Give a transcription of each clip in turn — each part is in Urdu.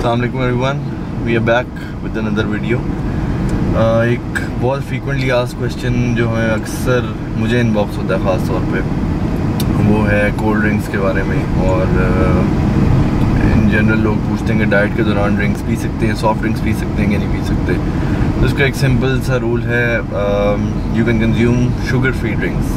السلام علیکم everyone we are back with another video ایک بہت فریکوینٹلی آس کوشچن جو ہے اکثر مجھے ان باکس ہوتا ہے خاص طور پہ، وہ ہے کولڈ ڈرنکس کے بارے میں۔ اور ان جنرل لوگ پوچھتے ہیں کہ ڈائٹ کے دوران ڈرنکس پی سکتے ہیں سافٹ ڈرنکس پی سکتے ہیں کہ نہیں پی سکتے۔ تو اس کا ایک سمپل سا رول ہے you can consume sugar free drinks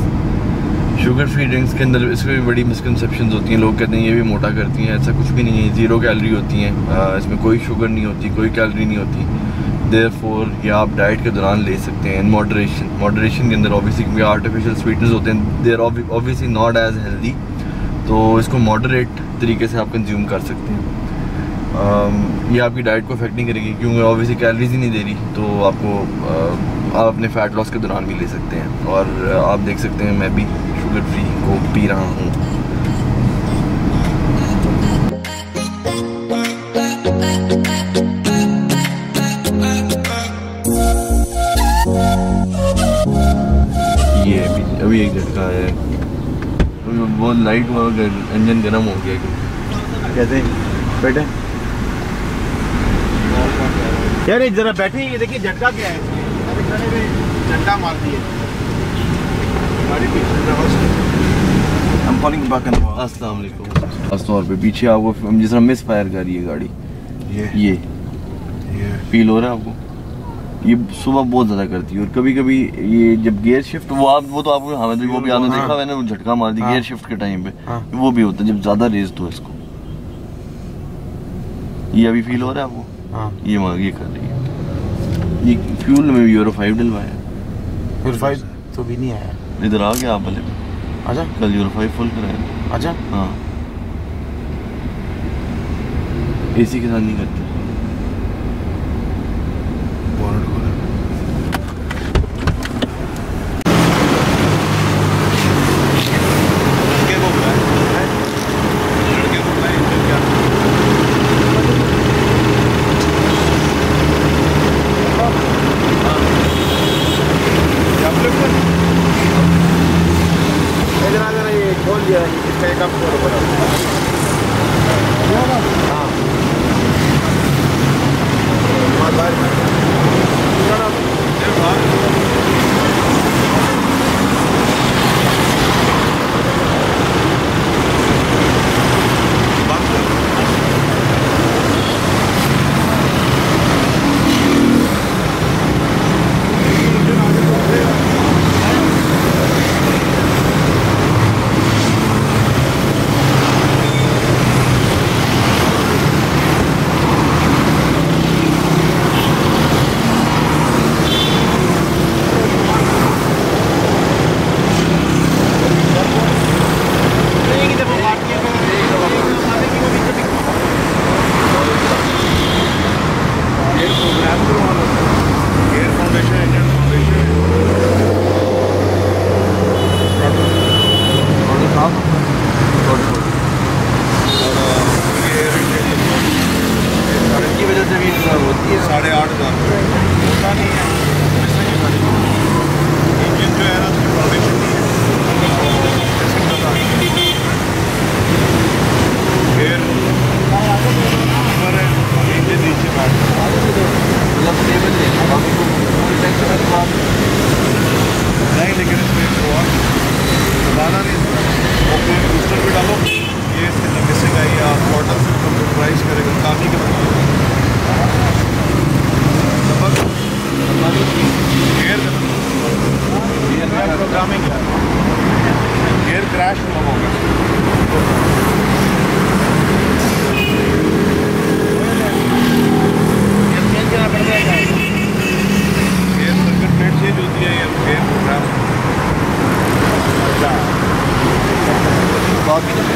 sugar free drinks کے اندر اس میں بھی بڑی مسکنسیپشنز ہوتی ہیں، لوگ کہتے ہیں یہ بھی موٹا کرتی ہیں، ایسا کچھ بھی نہیں ہے زیرو کیلری ہوتی ہیں۔ اس میں کوئی شوگر نہیں ہوتی، کوئی کیلری نہیں ہوتی۔ دیر فور یا آپ ڈائٹ کے دوران لے سکتے ہیں ان ماڈریشن ماڈریشن کے اندر اوبیسلی کیونکہ آرٹیفیشیل سویٹنرز ہوتے ہیں they're obviously not as healthy تو اس کو ماڈریٹ طریقے سے آپ کنزیوم کر سکتے ہیں۔ یہ آپ کی ڈائٹ کو افیکٹ نہیں کرے گی، کیونکہ اوبیسلی کیلریز ہی نہیں دے رہی۔ تو آپ کو آپ اپنے فیٹ لاس کے دوران بھی لے سکتے ہیں۔ اور آپ دیکھ سکتے ہیں، میں بھی۔ فری کو پی رہا ہوں یہ ابھی ایک جھٹکا ہے بہت لائٹ ہوا انجن گرم ہو گیا کیسے بیٹھے یار ذرا بیٹھے یہ دیکھیے جھٹکا کیا ہے جھٹکا مار دیے السلام علیکم خاص طور پہ پیچھے آپ کو جس طرح مس فائر کر رہی ہے گاڑی یہ فیل ہو رہا ہے آپ کو یہ صبح بہت زیادہ کرتی ہے اور کبھی کبھی یہ جب گیئر شفٹ وہ آپ وہ تو آپ کو ہمیں وہ بھی آپ نے دیکھا میں نے وہ جھٹکا مار دی گیئر شفٹ کے ٹائم پہ وہ بھی ہوتا ہے جب زیادہ ریز تو اس کو یہ ابھی فیل ہو رہا ہے آپ کو یہ یہ کر رہی ہے یہ فیول میں بھی یورو فائیو ڈلوایا یورو فائیو تو بھی نہیں آیا ادھر آ گیا آپ بلے اچھا کل یورو فائیو فل کرایا۔ اچھا ہاں۔ اے سی کے ساتھ نہیں کرتے۔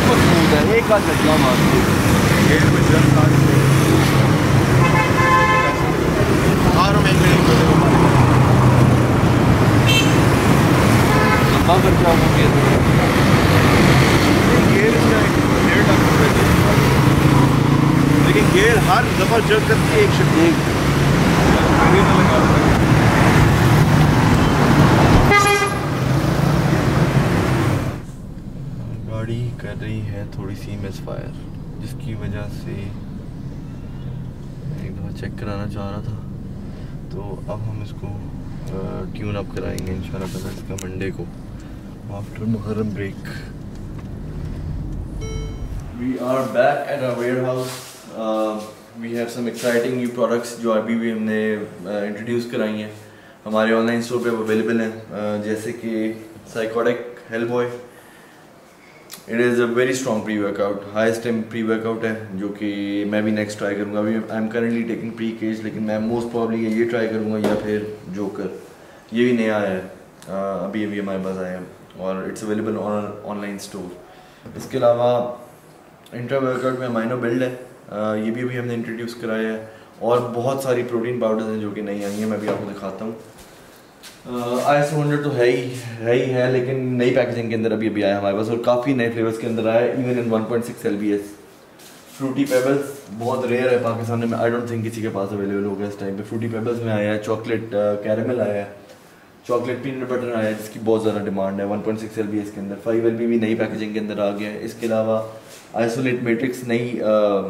باقی تو بالکل ہے ایک بات جھٹکا مارتی آر میں گیئر لیکن گیئر ہر دفعہ ایک شکل ایک گاڑی کر رہی ہے تھوڑی سی مس فائر جس کی وجہ سے ایک دفعہ چیک کرانا چاہ رہا تھا۔ تو اب ہم اس کو ٹیون اپ کرائیں گے ان شاء اللہ تعالیٰ اس کا منڈے کو۔ After Muharram break we are back at our warehouse we have some exciting new products جو ابھی بھی ہم نے انٹروڈیوس کرائی ہیں۔ ہمارے آن لائن اسٹور پہ اویلیبل ہیں۔ جیسے کہ Psychotic Hellboy it is a very strong pre workout highest time pre workout ہے جو کہ میں بھی نیکسٹ ٹرائی کروں گا ابھی I am currently taking pre cage لیکن میں موسٹ پرابلی یہ ٹرائی کروں گا یا پھر جوکر یہ بھی نیا ہے ابھی ابھی ہمارے پاس آیا ہے اور it's available on online store اس کے علاوہ انٹر ورک آؤٹ میں مائنو بلڈ ہے یہ بھی ابھی ہم نے انٹروڈیوس کرایا ہے اور بہت ساری پروٹین پاؤڈرز ہیں جو کہ نہیں آئی ہیں میں بھی آپ کو دکھاتا ہوں آئی ایس ہنڈریڈ تو ہے ہی ہے ہی ہے، لیکن نئی پیکیجنگ کے اندر ابھی ابھی آیا ہمارے پاس اور کافی نئے فلیورس کے اندر آیا even in one point six L B S fruity pebbles بہت ریئر ہے پاکستان میں آئی ڈونٹ تھنک کسی کے پاس اویلیبل ہوگا اس ٹائم پہ۔ فروٹی پیبلس میں آیا ہے چاکلیٹ کیرمل آیا ہے۔ چاکلیٹ پینٹ بٹر آیا ہے، جس کی بہت زیادہ ڈیمانڈ ہے one point six L B S کے اندر۔ فائیو ایل بی بھی نئی پیکیجنگ کے اندر آ گیا ہے۔ اس کے علاوہ آئسولیٹ میٹرکس نئی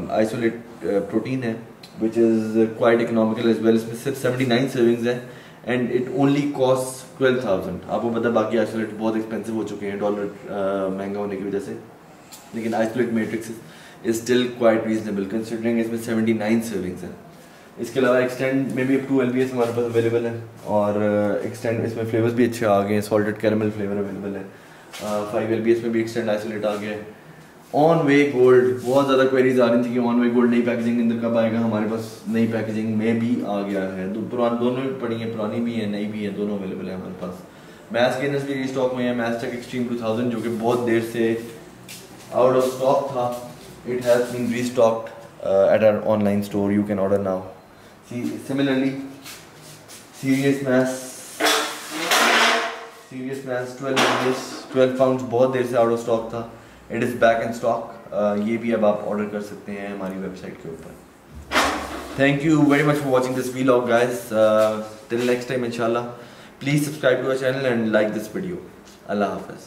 آئسولیٹ پروٹین ہے which is quite economical as well اس میں صرف سیونٹی نائن سیونگز ہیں۔ And it only cost twelve thousand آپ کو پتا باقی آئسولیٹ بہت ایکسپینسو ہو چکے ہیں ڈالر مہنگا ہونے کی وجہ سے۔ لیکن isolate matrix is still quite reasonable considering اس میں سیونٹی نائن سیونگس ہیں۔ اس کے علاوہ ایکسٹینڈ میں بھی اب ٹو ایل بی ایس ہمارے پاس اویلیبل ہے اور ایکسٹینڈ اس میں فلیورس بھی اچھے آ گئے ہیں۔ سالٹڈ کیرمل فلیور اویلیبل ہے۔ فائیو ایل بی ایس میں بھی ایکسٹینڈ آئسولیٹ آ گیا ہے۔ آن وے گولڈ بہت زیادہ کوئریز آ رہی تھیں کہ آن وے گولڈ نئی پیکیجنگ اندر کب آئے گا، ہمارے پاس نئی پیکیجنگ میں بھی آ گیا ہے۔ تو پران دونوں بھی پڑی ہیں، پرانی بھی ہیں، نئی بھی ہیں، دونوں اویلیبل ہیں ہمارے پاس۔ میتھس گینرس بھی اسٹاک میں ہیں mass tech extreme two thousand جو کہ بہت دیر سے آؤٹ آف اسٹاک تھا۔ It has been restocked at our online store you can order now similarly serious mass serious mass twelve twelve pounds بہت دیر سے آؤٹ آف اسٹاک تھا۔ It is back in stock یہ بھی اب آپ آرڈر کر سکتے ہیں ہماری ویب سائٹ کے اوپر. Thank you very much for watching this vlog guys till next time ان شاء اللہ please subscribe to our channel and like this video اللہ حافظ